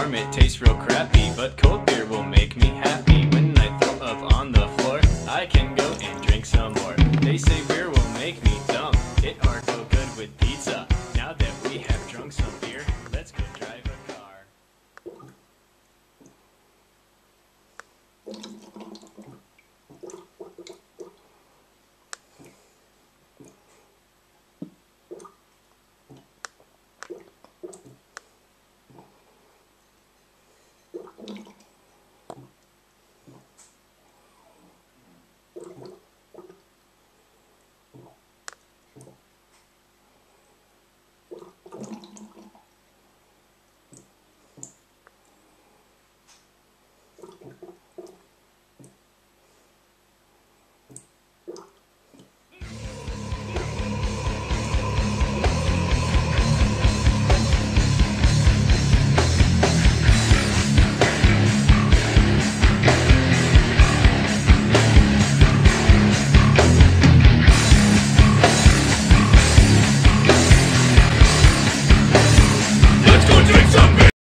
warm, it tastes real crappy, but cold beer will make me happy. When I throw up on the floor, I can go and drink some more. They say beer will make me dumb, it hard so good with pizza.